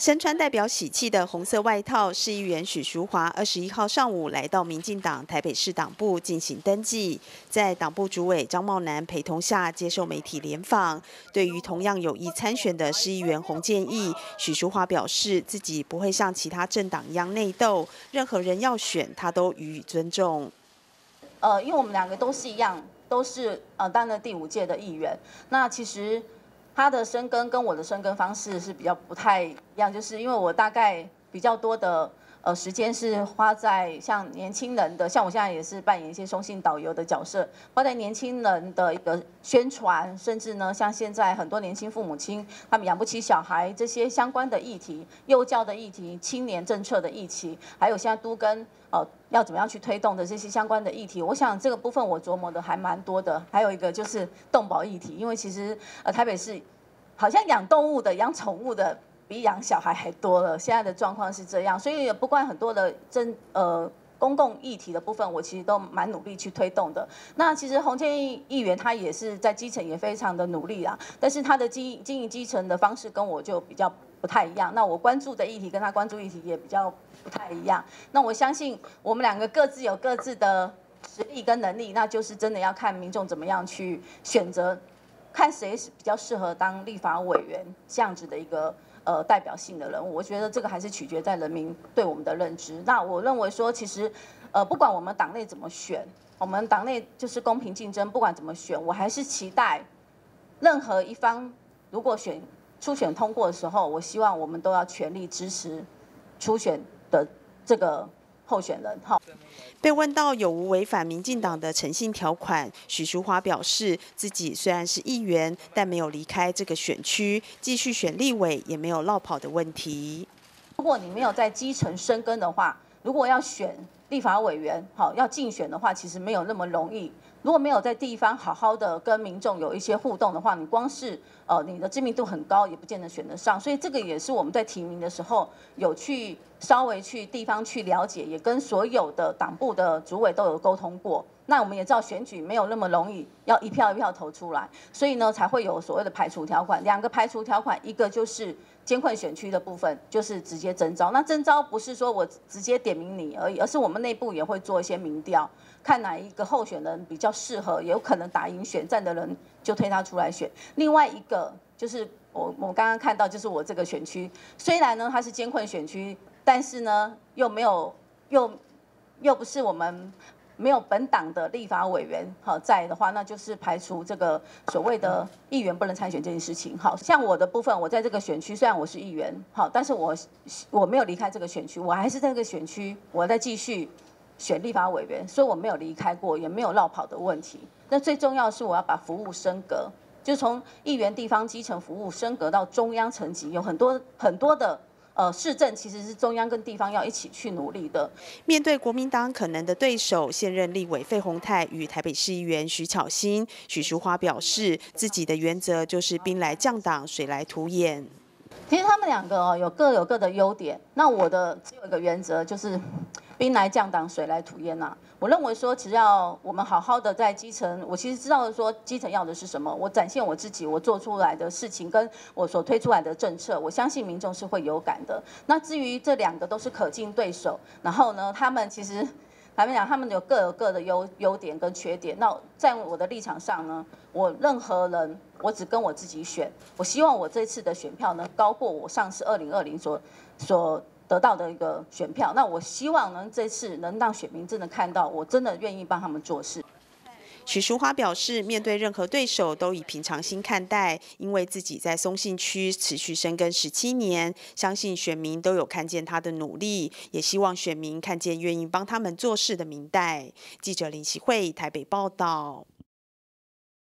身穿代表喜气的红色外套，市议员许淑华二十一号上午来到民进党台北市党部进行登记，在党部主委张茂南陪同下接受媒体联访。对于同样有意参选的市议员洪建义，许淑华表示自己不会像其他政党一样内斗，任何人要选他都予以尊重。呃，因为我们两个都是一样，都是呃担任第五届的议员，那其实。他的生根跟我的生根方式是比较不太一样，就是因为我大概比较多的呃时间是花在像年轻人的，像我现在也是扮演一些中性导游的角色，花在年轻人的一个宣传，甚至呢像现在很多年轻父母亲他们养不起小孩这些相关的议题，幼教的议题、青年政策的议题，还有现在都跟呃要怎么样去推动的这些相关的议题，我想这个部分我琢磨的还蛮多的。还有一个就是动保议题，因为其实呃台北市。好像养动物的、养宠物的比养小孩还多了。现在的状况是这样，所以也不管很多的真呃公共议题的部分，我其实都蛮努力去推动的。那其实洪建议议员他也是在基层也非常的努力啦，但是他的经经营基层的方式跟我就比较不太一样。那我关注的议题跟他关注议题也比较不太一样。那我相信我们两个各自有各自的实力跟能力，那就是真的要看民众怎么样去选择。看谁是比较适合当立法委员这样子的一个呃代表性的人物，我觉得这个还是取决在人民对我们的认知。那我认为说，其实呃不管我们党内怎么选，我们党内就是公平竞争，不管怎么选，我还是期待任何一方如果选初选通过的时候，我希望我们都要全力支持初选的这个。候选人哈，被问到有无违反民进党的诚信条款，许淑华表示，自己虽然是议员，但没有离开这个选区，继续选立委也没有落跑的问题。如果你没有在基层生根的话，如果要选立法委员，好要竞选的话，其实没有那么容易。如果没有在地方好好的跟民众有一些互动的话，你光是呃你的知名度很高，也不见得选得上。所以这个也是我们在提名的时候有去稍微去地方去了解，也跟所有的党部的主委都有沟通过。那我们也知道选举没有那么容易，要一票一票投出来，所以呢才会有所谓的排除条款。两个排除条款，一个就是监困选区的部分，就是直接征召。那征召不是说我直接点名你而已，而是我们内部也会做一些民调，看哪一个候选人比较适合，有可能打赢选战的人就推他出来选。另外一个就是我我刚刚看到，就是我这个选区，虽然呢它是监困选区，但是呢又没有又又不是我们。没有本党的立法委员好在的话，那就是排除这个所谓的议员不能参选这件事情。好像我的部分，我在这个选区虽然我是议员，好，但是我我没有离开这个选区，我还是在这个选区，我在继续选立法委员，所以我没有离开过，也没有绕跑的问题。那最重要是，我要把服务升格，就从议员地方基层服务升格到中央层级，有很多很多的。呃，市政其实是中央跟地方要一起去努力的。面对国民党可能的对手，现任立委费鸿泰与台北市议员徐巧芯、许淑华表示，自己的原则就是兵来将挡，水来土掩。其实他们两个哦，有各有各的优点。那我的只有一个原则就是。兵来将挡，水来土掩呐。我认为说，只要我们好好的在基层，我其实知道说基层要的是什么，我展现我自己，我做出来的事情跟我所推出来的政策，我相信民众是会有感的。那至于这两个都是可敬对手，然后呢，他们其实坦白讲，他们有各有各的优优点跟缺点。那在我的立场上呢，我任何人，我只跟我自己选。我希望我这次的选票呢，高过我上次二零二零所所。得到的一个选票，那我希望能这次能让选民真的看到，我真的愿意帮他们做事。许淑华表示，面对任何对手都以平常心看待，因为自己在松信区持续生根十七年，相信选民都有看见他的努力，也希望选民看见愿意帮他们做事的明代。记者林启慧台北报道。